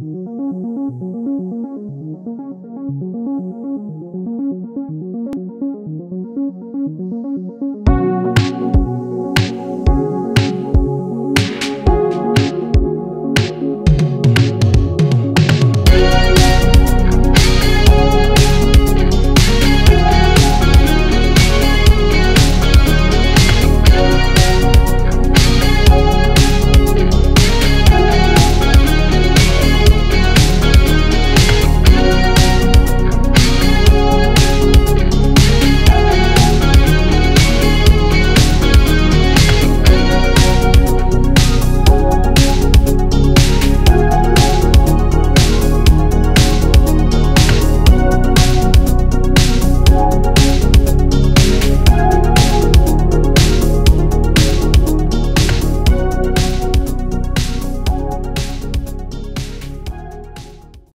うん。